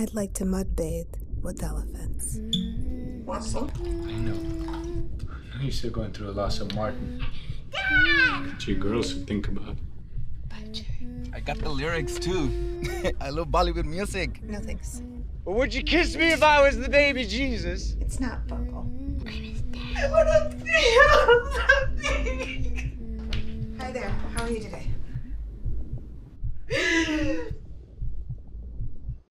I'd like to mud bathe with elephants. What's up? I know. I know you're still going through the loss of Martin. Dad! Two girls who think about it. I got the lyrics too. I love Bollywood music. No thanks. Well, would you kiss me if I was the baby Jesus? It's not buckle. I want to. Hi there. How are you today?